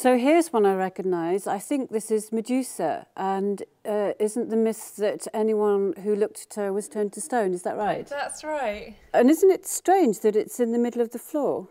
So here's one I recognise. I think this is Medusa, and uh, isn't the myth that anyone who looked at her was turned to stone? Is that right? That's right. And isn't it strange that it's in the middle of the floor?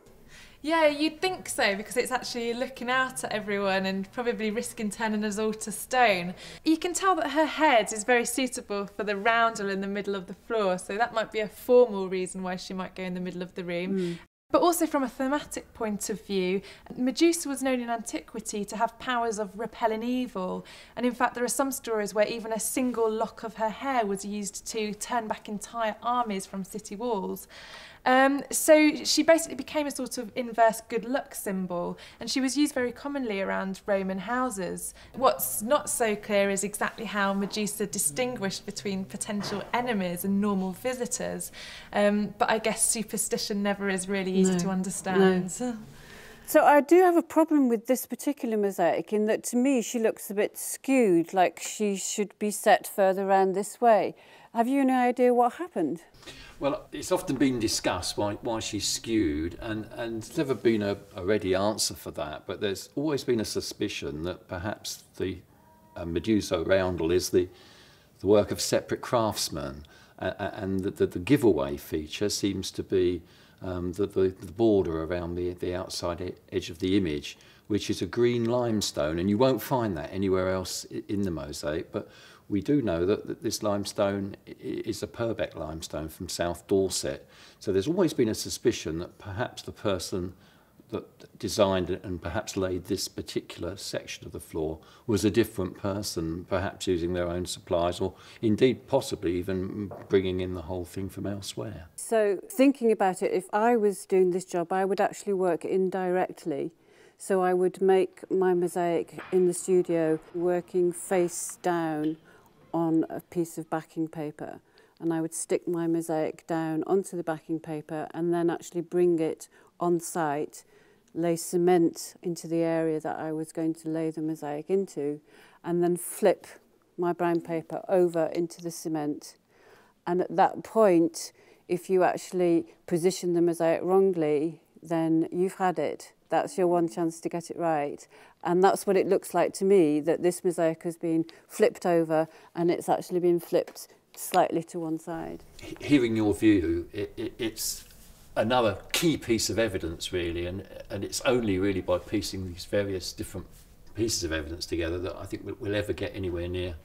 Yeah, you'd think so because it's actually looking out at everyone and probably risking turning us all to stone. You can tell that her head is very suitable for the roundel in the middle of the floor, so that might be a formal reason why she might go in the middle of the room. Mm. But also from a thematic point of view, Medusa was known in antiquity to have powers of repelling evil. And in fact, there are some stories where even a single lock of her hair was used to turn back entire armies from city walls. Um, so she basically became a sort of inverse good luck symbol, and she was used very commonly around Roman houses. What's not so clear is exactly how Medusa distinguished between potential enemies and normal visitors. Um, but I guess superstition never is really easy no. to understand. No. So I do have a problem with this particular mosaic in that to me she looks a bit skewed, like she should be set further around this way. Have you any idea what happened? Well, it's often been discussed why, why she's skewed, and, and there's never been a, a ready answer for that. But there's always been a suspicion that perhaps the uh, Medusa roundel is the, the work of separate craftsmen, uh, and that the, the giveaway feature seems to be um, the, the, the border around the, the outside edge of the image, which is a green limestone, and you won't find that anywhere else in the mosaic. But we do know that, that this limestone is a Purbeck limestone from South Dorset. So there's always been a suspicion that perhaps the person that designed and perhaps laid this particular section of the floor was a different person, perhaps using their own supplies or indeed possibly even bringing in the whole thing from elsewhere. So thinking about it, if I was doing this job, I would actually work indirectly. So I would make my mosaic in the studio working face down on a piece of backing paper and I would stick my mosaic down onto the backing paper and then actually bring it on site, lay cement into the area that I was going to lay the mosaic into, and then flip my brown paper over into the cement. And at that point, if you actually position the mosaic wrongly, then you've had it. That's your one chance to get it right. And that's what it looks like to me, that this mosaic has been flipped over and it's actually been flipped slightly to one side. Hearing your view, it, it, it's another key piece of evidence really and and it's only really by piecing these various different pieces of evidence together that I think we'll ever get anywhere near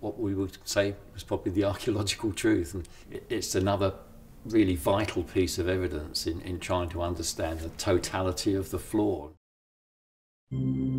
what we would say was probably the archaeological truth and it's another really vital piece of evidence in, in trying to understand the totality of the floor. Mm -hmm.